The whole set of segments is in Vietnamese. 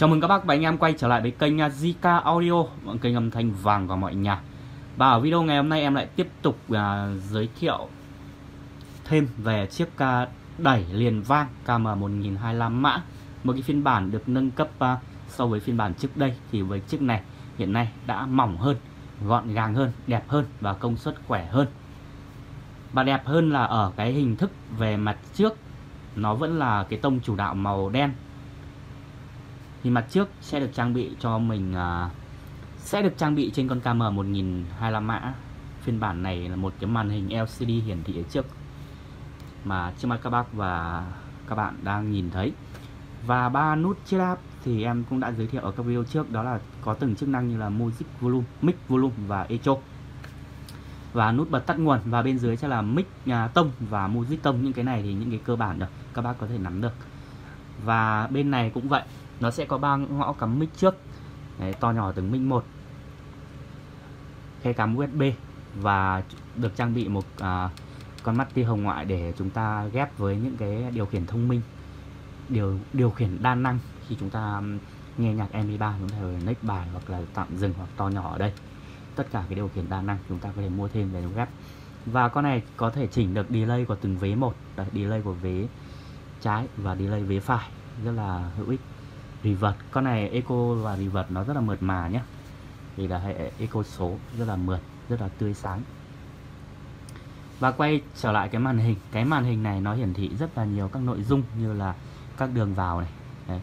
Chào mừng các bác và anh em quay trở lại với kênh à, Zika Audio, kênh âm thanh vàng của mọi nhà. Và ở video ngày hôm nay em lại tiếp tục uh, giới thiệu thêm về chiếc uh, đẩy liền vang KM1025 mã. Một cái phiên bản được nâng cấp uh, so với phiên bản trước đây thì với chiếc này hiện nay đã mỏng hơn, gọn gàng hơn, đẹp hơn và công suất khỏe hơn. Và đẹp hơn là ở cái hình thức về mặt trước nó vẫn là cái tông chủ đạo màu đen thì mặt trước sẽ được trang bị cho mình uh, sẽ được trang bị trên con KM 1025 mã. Phiên bản này là một cái màn hình LCD hiển thị ở trước mà trước mắt các bác và các bạn đang nhìn thấy. Và ba nút chiết áp thì em cũng đã giới thiệu ở các video trước đó là có từng chức năng như là music volume, mic volume và echo. Và nút bật tắt nguồn và bên dưới sẽ là mic à, tông và music tông những cái này thì những cái cơ bản rồi các bác có thể nắm được. Và bên này cũng vậy nó sẽ có ba ngõ cắm mic trước. Đấy, to nhỏ từng mic một. Khe cắm USB và được trang bị một à, con mắt tia hồng ngoại để chúng ta ghép với những cái điều khiển thông minh điều điều khiển đa năng khi chúng ta nghe nhạc MP3 chúng ta có thể next bài hoặc là tạm dừng hoặc to nhỏ ở đây. Tất cả cái điều khiển đa năng chúng ta có thể mua thêm để ghép. Và con này có thể chỉnh được delay của từng vế một. Đấy, delay của vế trái và delay vế phải. Rất là hữu ích reverse con này eco và reverse nó rất là mượt mà nhé thì là hệ eco số rất là mượt rất là tươi sáng. Và quay trở lại cái màn hình. Cái màn hình này nó hiển thị rất là nhiều các nội dung như là các đường vào này Đấy.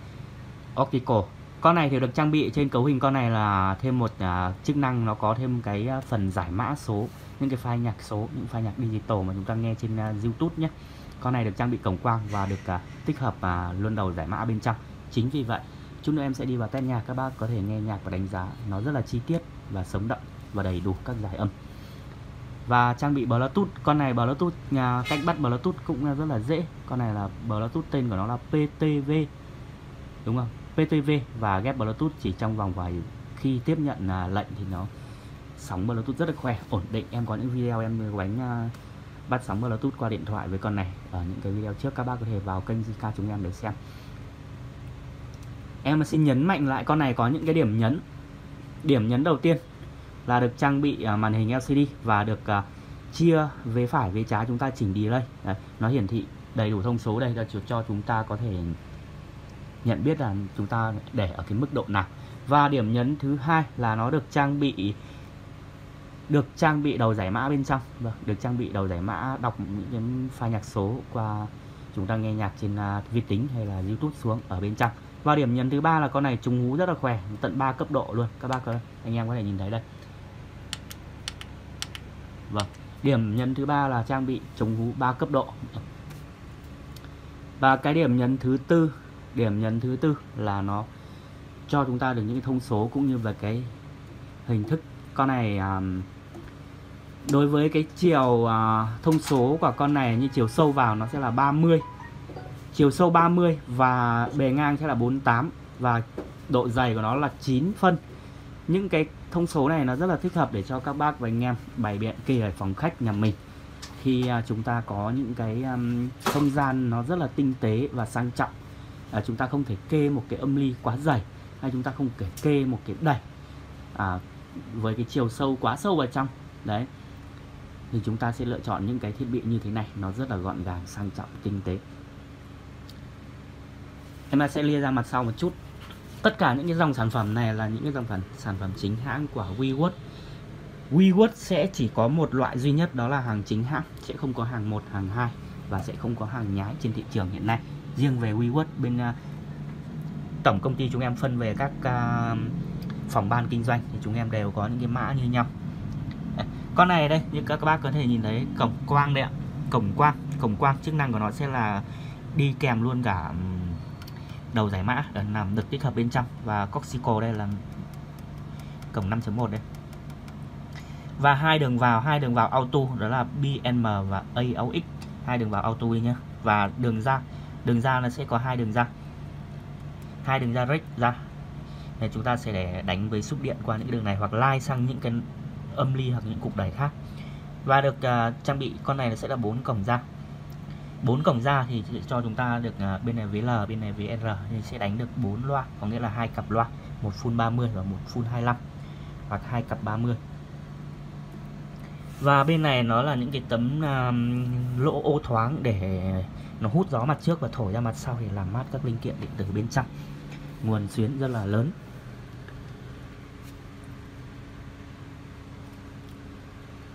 optical. Con này thì được trang bị trên cấu hình con này là thêm một uh, chức năng nó có thêm cái uh, phần giải mã số những cái file nhạc số những file nhạc digital mà chúng ta nghe trên uh, YouTube nhé con này được trang bị cổng quang và được uh, tích hợp uh, luôn đầu giải mã bên trong chính vì vậy chút nữa em sẽ đi vào test nhạc các bác có thể nghe nhạc và đánh giá nó rất là chi tiết và sống động và đầy đủ các giải âm. Và trang bị Bluetooth. Con này Bluetooth, nhà cách bắt Bluetooth cũng rất là dễ. Con này là Bluetooth, tên của nó là PTV đúng không? PTV và ghép Bluetooth chỉ trong vòng vài khi tiếp nhận à, lệnh thì nó sóng Bluetooth rất là khỏe, ổn định. Em có những video em đánh à, bắt sóng Bluetooth qua điện thoại với con này ở những cái video trước. Các bác có thể vào kênh Zika chúng em để xem em xin nhấn mạnh lại con này có những cái điểm nhấn. Điểm nhấn đầu tiên là được trang bị à, màn hình LCD và được uh, chia về phải về trái chúng ta chỉnh delay. Đấy, nó hiển thị đầy đủ thông số đây là cho chúng ta có thể nhận biết là chúng ta để ở cái mức độ nào. Và điểm nhấn thứ hai là nó được trang bị được trang bị đầu giải mã bên trong. Vâng, được trang bị đầu giải mã đọc những cái file nhạc số qua chúng ta nghe nhạc trên uh, vi tính hay là youtube xuống ở bên trong. Và điểm nhấn thứ ba là con này trùng hú rất là khỏe tận 3 cấp độ luôn. Các bác anh em có thể nhìn thấy đây. Vâng điểm nhấn thứ ba là trang bị chống hú 3 cấp độ. Và cái điểm nhấn thứ tư điểm nhấn thứ tư là nó cho chúng ta được những thông số cũng như về cái hình thức. Con này um, đối với cái chiều uh, thông số của con này như chiều sâu vào nó sẽ là 30 chiều sâu 30 và bề ngang sẽ là 48 và độ dày của nó là 9 phân. Những cái thông số này nó rất là thích hợp để cho các bác và anh em bày biện kê ở phòng khách nhà mình. Khi uh, chúng ta có những cái um, không gian nó rất là tinh tế và sang trọng à, chúng ta không thể kê một cái âm ly quá dày hay chúng ta không thể kê một cái đẩy à, với cái chiều sâu quá sâu vào trong. Đấy thì chúng ta sẽ lựa chọn những cái thiết bị như thế này. Nó rất là gọn gàng sang trọng tinh tế. Em sẽ lia ra mặt sau một chút. Tất cả những cái dòng sản phẩm này là những cái dòng sản sản phẩm chính hãng của WeWork. WeWork sẽ chỉ có một loại duy nhất đó là hàng chính hãng. Sẽ không có hàng một hàng hai và sẽ không có hàng nhái trên thị trường hiện nay. Riêng về WeWork bên uh, tổng công ty chúng em phân về các uh, phòng ban kinh doanh thì chúng em đều có những cái mã như nhau con này đây, như các bác có thể nhìn thấy, cổng quang đấy ạ. Cổng quang cổng quang, chức năng của nó sẽ là đi kèm luôn cả đầu giải mã để làm được tích hợp bên trong. Và coxico đây là cổng 5.1 đây và hai đường vào, hai đường vào auto, đó là BM và AUX hai đường vào auto đi nhá. Và đường ra đường ra nó sẽ có hai đường ra. Hai đường ra rec ra. Để chúng ta sẽ để đánh với xúc điện qua những đường này hoặc lai sang những cái âm ly hoặc những cục đẩy khác. Và được uh, trang bị con này sẽ là bốn cổng ra. Bốn cổng ra thì sẽ cho chúng ta được uh, bên này với L bên này với R thì sẽ đánh được bốn loa có nghĩa là hai cặp loa một full 30 và một full 25 hoặc hai cặp 30 và bên này nó là những cái tấm uh, lỗ ô thoáng để nó hút gió mặt trước và thổi ra mặt sau để làm mát các linh kiện điện tử bên trong. Nguồn xuyến rất là lớn.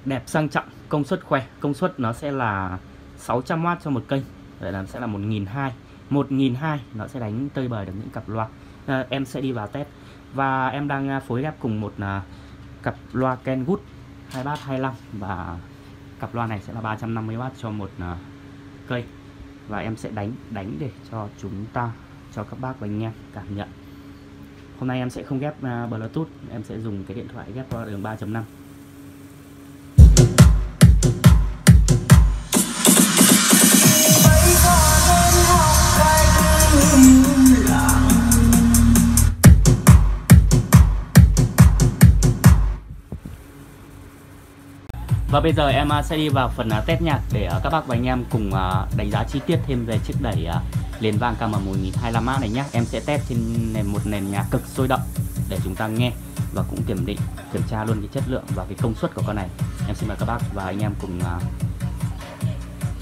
Đẹp sang trọng công suất khỏe. Công suất nó sẽ là 600W cho một kênh. Vậy là sẽ là 1200 1200 nó sẽ đánh tơi bời được những cặp loa. À, em sẽ đi vào test. Và em đang à, phối ghép cùng một à, cặp loa Kenwood 2 bát 25 và cặp loa này sẽ là 350W cho một à, cây. Và em sẽ đánh đánh để cho chúng ta cho các bác và anh em cảm nhận. Hôm nay em sẽ không ghép uh, bluetooth em sẽ dùng cái điện thoại ghép qua đường 3.5 Và bây giờ em à, sẽ đi vào phần à, test nhạc để à, các bác và anh em cùng đánh giá chi tiết thêm về chiếc đẩy liền vang KM1025A này nhé. Em sẽ test trên nền, một nền nhạc cực sôi động để chúng ta nghe và cũng kiểm định, kiểm tra luôn cái chất lượng và cái công suất của con này. Em xin mời các bác và anh em cùng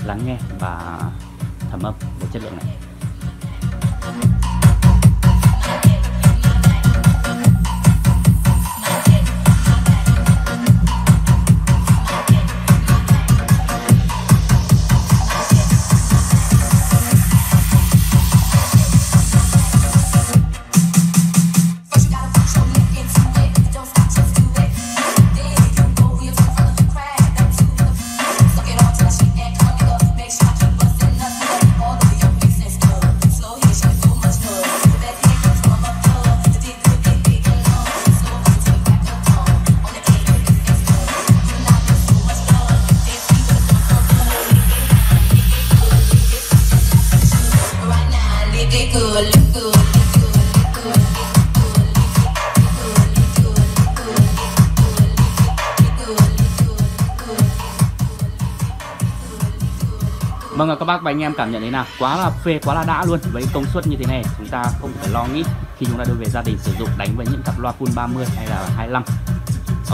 lắng nghe và thẩm âm về chất lượng này. Vâng các bác và anh em cảm nhận thế nào? Quá là phê, quá là đã luôn Với công suất như thế này. Chúng ta không phải lo nghĩ Khi chúng ta đưa về gia đình sử dụng đánh với những cặp loa full 30 hay là 25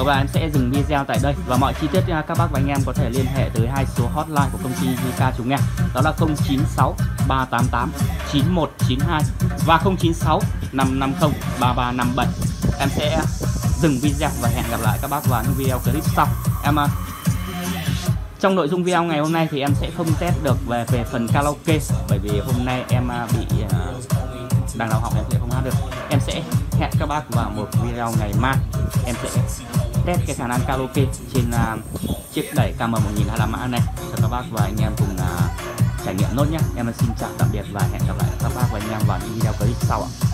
và em sẽ dừng video tại đây và mọi chi tiết à, các bác và anh em có thể liên hệ tới hai số hotline của công ty JK chúng em đó là 096 388 9192 và 096 550 3357 em sẽ dừng video và hẹn gặp lại các bác vào những video clip sau. Em à, trong nội dung video ngày hôm nay thì em sẽ không test được về về phần karaoke bởi vì hôm nay em à, bị à, đang đau học em sẽ không hát được. Em sẽ hẹn các bác vào một video ngày mai. Em sẽ test cái khả năng karaoke trên uh, chiếc đẩy KM1025 mã này cho các bác và anh em cùng uh, trải nghiệm nốt nhé em xin chào tạm biệt và hẹn gặp lại các bác và anh em vào những video clip sau ạ.